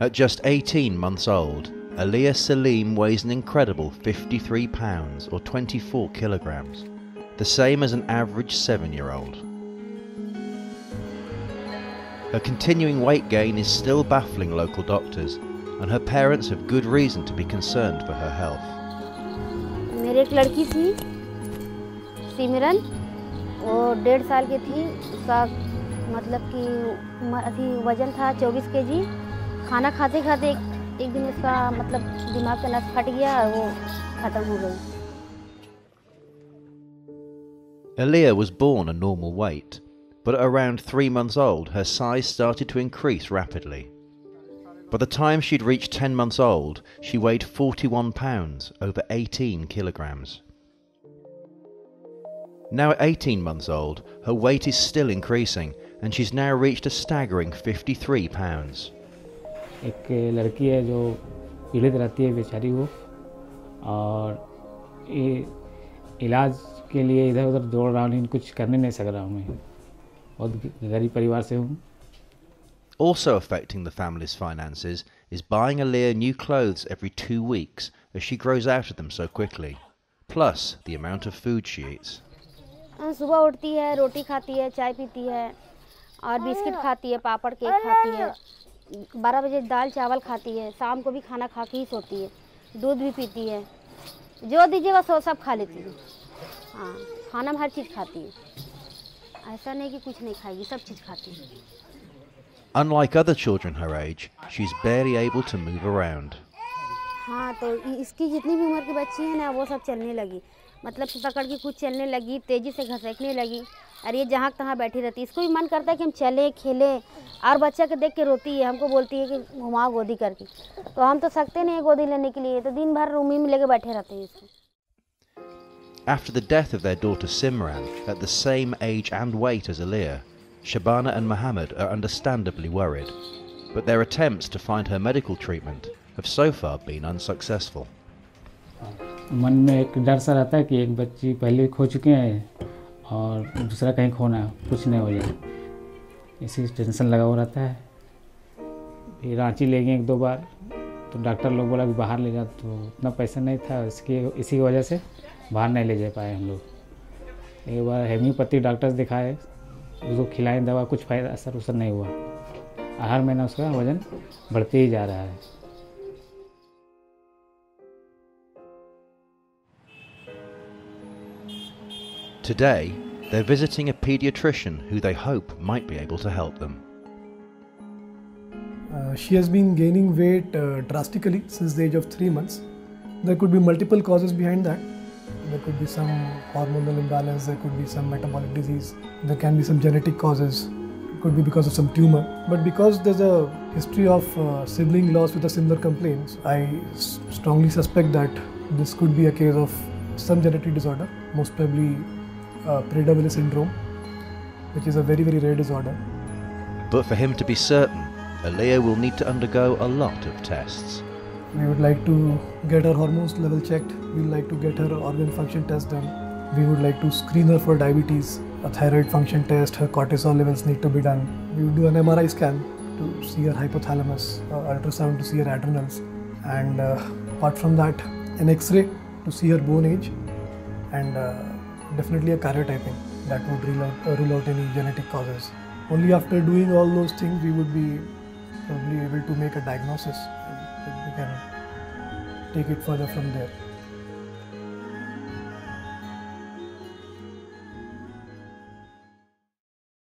At just 18 months old, Aliya Saleem weighs an incredible 53 pounds or 24 kilograms, the same as an average 7 year old. Her continuing weight gain is still baffling local doctors, and her parents have good reason to be concerned for her health. मेरे एक लड़की थी सिमरन वो डेढ़ साल की थी उसका मतलब कि उम्र अथी वजन था चौबीस के जी खाना खाते खाते एक, एक दिन उसका मतलब दिमाग का नस फट गया और वो ख़त्म हो गई Aliyah was born a normal weight, but at around three months old, her size started to increase rapidly. By the time she'd reached 10 months old, she weighed 41 pounds, over 18 kilograms. Now at 18 months old, her weight is still increasing, and she's now reached a staggering 53 pounds. एक लड़की है जो पीड़ित रहती है बेचारी वो और ये इलाज के लिए इधर उधर दौड़ रहा हूँ कुछ करने नहीं सक रहा हूँ मैं बहुत गरीब परिवार से हूँ Also affecting the family's finances is buying Aliya new clothes every two weeks as she grows out of them so quickly, plus the amount of food she eats. सुबह उठती है रोटी खाती है चाय पीती है और बिस्किट खाती है पापड़ केक खाती है। बारह बजे दाल चावल खाती है शाम को भी खाना खा के ही सोती है। दूध भी पीती है। जो दीजिएगा सो सब खा लेती है। हाँ खाना में हर चीज़ खाती है। ऐसा नहीं कि कुछ नहीं खाएगी सब चीज़ खाती है। Unlike other children her age, she's barely able to move around. हाँ तो इसकी जितनी भी उम्र की बच्ची है ना वो सब चलने लगी। मतलब पकड़ के कुछ चलने लगी तेज़ी से घसकने लगी। और ये जहाँ तहाँ बैठी रहती है इसको भी मन करता है कि हम चले खेलें और बच्चा के देख के रोती है हमको बोलती है कि घुमाओ गोदी करके तो हम तो सकते नहीं है गोदी लेने के लिए तो दिन भर रूम ही में लेके बैठे रहते हैं इसको After the death of their daughter Simran, at the same age and weight as Aliyah, Shabana and Mohammed are understandably worried, but their attempts to find her medical treatment have so far been unsuccessful. मन में एक डर सा रहता है कि एक बच्ची पहले खो चुके हैं और दूसरा कहीं खोना कुछ नहीं हो जाए। इसी टेंशन लगा हुआ रहता है। फिर रांची ले गए एक दो बार तो डॉक्टर लोग बोला कि बाहर ले जा तो उतना पैसा नहीं था, इसकी, इसी की वजह से बाहर नहीं ले जा पाए हम लोग। एक बार हेम्योपैथी डॉक्टर्स दिखाए, उसको खिलाए दवा, कुछ फ़ायदा, असर उसर नहीं हुआ। हर महीना उसका वज़न बढ़ते ही जा रहा है। Today, they're visiting a paediatrician who they hope might be able to help them. Uh, she has been gaining weight uh, drastically since the age of three months. There could be multiple causes behind that. There could be some hormonal imbalance, there could be some metabolic disease, there can be some genetic causes, it could be because of some tumor. But because there's a history of uh, sibling loss with a similar complaint, I strongly suspect that this could be a case of some genetic disorder, most probably uh, Prader-Willi syndrome, which is a very, very rare disorder. But for him to be certain, Aliya will need to undergo a lot of tests. We would like to get her hormones level checked. We would like to get her organ function test done. We would like to screen her for diabetes. A thyroid function test, her cortisol levels need to be done. We would do an MRI scan to see her hypothalamus, uh, ultrasound to see her adrenals, and uh, apart from that, an X-ray to see her bone age, and uh, definitely a karyotyping that would rule out, uh, rule out any genetic causes. Only after doing all those things, we would be probably able to make a diagnosis we can take it further from there.